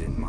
in mind.